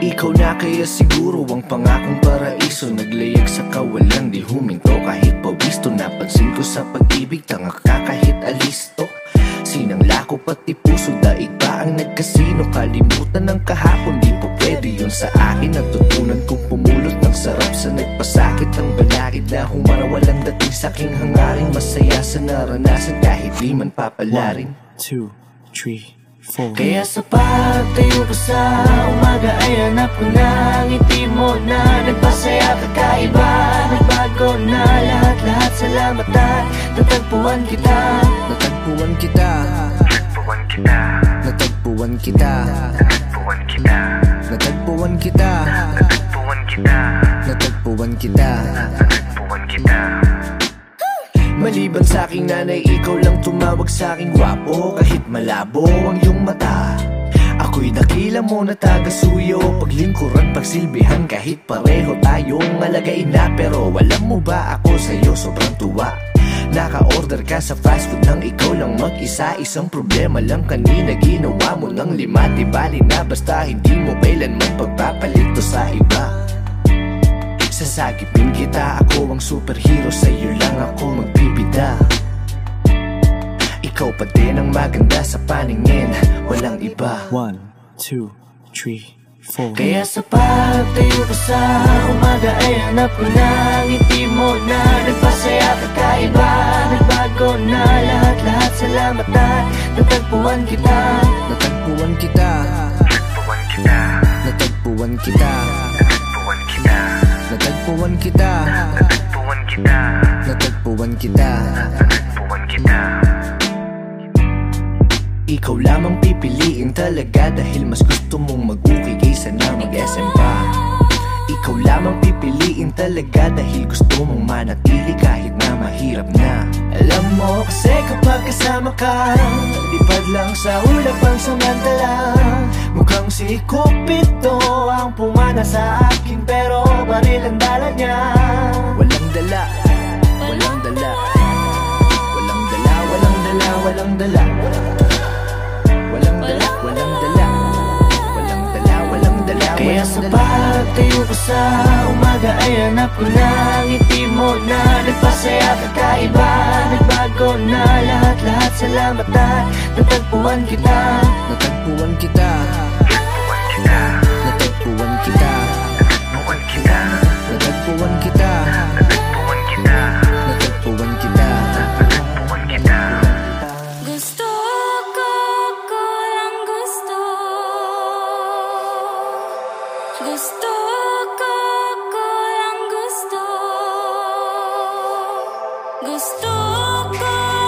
Ikaw na kaya siguro ang pangakong paraiso. Naglayag sa kawalan di huminto. Kahit pawisto Napansin ko sa pag-ibig tanga ka kahit alisto. Sinangla ko pati puso daig ba ang nagkasino. Kalimutan ng kahapon di po pwede yun sa akin. Natutunan kong pumulot ng sarap sa nagpasakit. Ang balakid na humara walang dating sa aking hangaring Masaya sa naranasan kahit di man papalarin. Two, three, four. Kaya sa pagtayo ko sa umaga ay hanap ko na ngiti mo na Nagpasaya ka kaiba, nagbago na lahat-lahat Salamat at natagpuan kita. Natagpuan kita. Natagpuan kita. Natagpuan kita. Natagpuan kita. Natagpuan kita. Natagpuan kita. Natagpuan kita. Maliban sa aking nanay, ikaw lang tumawag sa aking gwapo. Kahit malabo ang iyong mata Ako'y dakila mo na taga-suyo. Paglingkuran, pagsilbihan kahit pareho tayong alagay na. Pero alam mo ba ako sa'yo sobrang tuwa. Naka-order ka sa fast food nang ikaw lang mag-isa. Isang problema lang kanina ginawa mo ng lima. Di bali na basta hindi mo kailanman pagpapalito sa iba. Sasagipin kita, ako ang superhero Sa'yo lang ako magbibida Ikaw pa din ang maganda sa paningin Walang iba. One, two, three, four. Kaya sa pagtayo ko sa umaga ay hanap ko na ang ngiti mo na Nagpasaya kakaiba. Nagbago na lahat-lahat Salamat at natagpuan kita. Natagpuan kita. Natagpuan kita. Natagpuan kita. Natagpuan kita. Natagpuan kita. Natagpuan kita Natagpuan kita. Natagpuan kita. Ikaw lamang pipiliin talaga Dahil mas gusto mong mag-ukay kaysa na mag-SM pa Ikaw lamang pipiliin talaga Dahil gusto mong manatili kahit na mahirap na. Alam mo kasi kapag kasama ka Lipad lang sa ulap ang samantala Mukhang si Cupido ang pumana sa akin Pero baril ang dala niya Kaya sa pagtayo ko sa umaga ay hanap ko na ang ngiti mo na Nagpasaya kakaiba. Nagbago na lahat-lahat Salamat at natagpuan kita. Natagpuan kita Gusto ko ko lang gusto. Gusto ko.